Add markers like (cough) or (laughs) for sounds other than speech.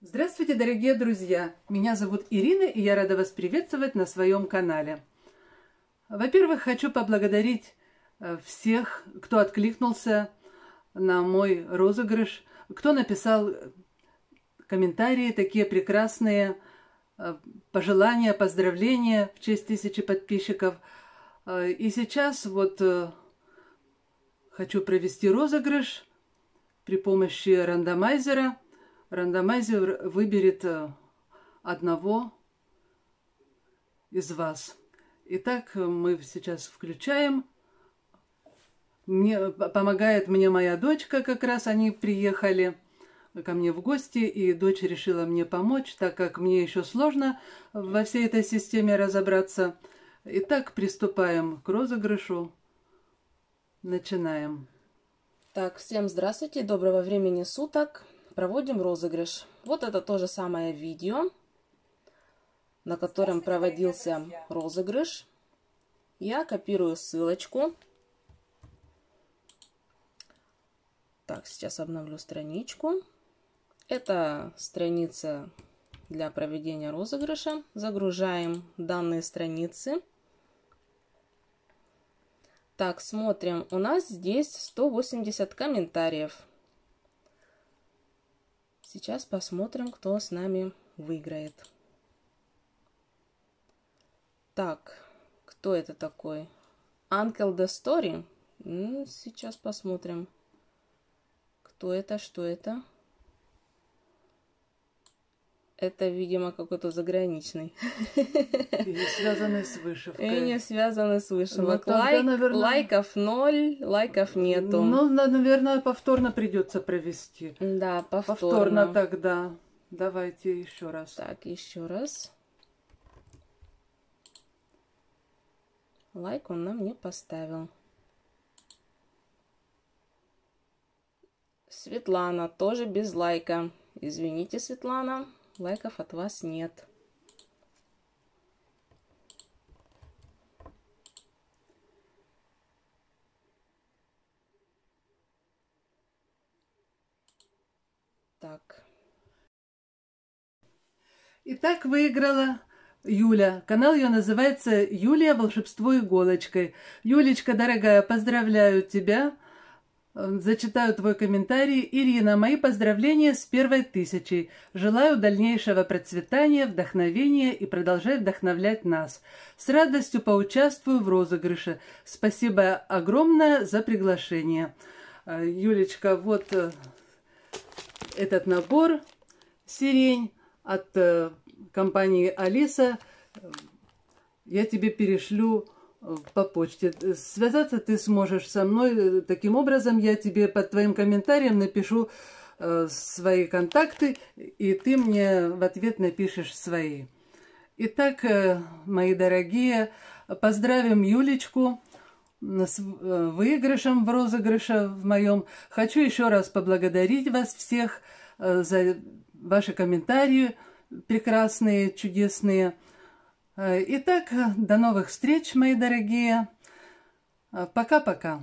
Здравствуйте, дорогие друзья! Меня зовут Ирина, и я рада вас приветствовать на своем канале. Во-первых, хочу поблагодарить э, всех, кто откликнулся на мой розыгрыш, кто написал комментарии такие прекрасные, э, пожелания, поздравления в честь тысячи подписчиков. Э, и сейчас вот хочу провести розыгрыш при помощи рандомайзера – рандомайзер выберет э, одного из вас. Итак, мы сейчас включаем. Мне, помогает мне моя дочка, как раз они приехали ко мне в гости, и дочь решила мне помочь, так как мне еще сложно во всей этой системе разобраться. Итак, приступаем к розыгрышу. Начинаем. Так, всем здравствуйте, доброго времени суток проводим розыгрыш. Вот это то же самое видео, на котором проводился розыгрыш. Я копирую ссылочку. Так, сейчас обновлю страничку. Это страница для проведения розыгрыша. Загружаем данные страницы. Так, смотрим. У нас здесь 180 комментариев. Сейчас посмотрим, кто с нами выиграет. Так, кто это такой? Uncle the Story? Сейчас посмотрим. Кто это, что это? Это, видимо, какой-то заграничный. (laughs) И не связанный с вышивкой. И не связанный с вышивкой. Ну, Лайк, наверное... Лайков ноль, лайков нету. Ну, наверное, повторно придется провести. Да, повторно. Повторно тогда. Давайте еще раз. Так, еще раз. Лайк он нам не поставил. Светлана тоже без лайка. Извините, Светлана лайков от вас нет. Так. Итак, выиграла Юля. Канал ее называется «Юлия. Волшебство иголочкой». Юлечка, дорогая, поздравляю тебя. Э, зачитаю твой комментарий. Ирина, мои поздравления с первой тысячей. Желаю дальнейшего процветания, вдохновения и продолжай вдохновлять нас. С радостью поучаствую в розыгрыше. Спасибо огромное за приглашение. Э, Юлечка, вот э, этот набор сирень от компании Алиса. Я тебе перешлю по почте. Связаться ты сможешь со мной таким образом. Я тебе под твоим комментарием напишу э, свои контакты, и ты мне в ответ напишешь свои. Итак, э, мои дорогие, поздравим Юлечку с э, выигрышем в розыгрыше в моем. Хочу еще раз поблагодарить вас всех за ваши комментарии прекрасные, чудесные. Итак, до новых встреч, мои дорогие. Пока-пока.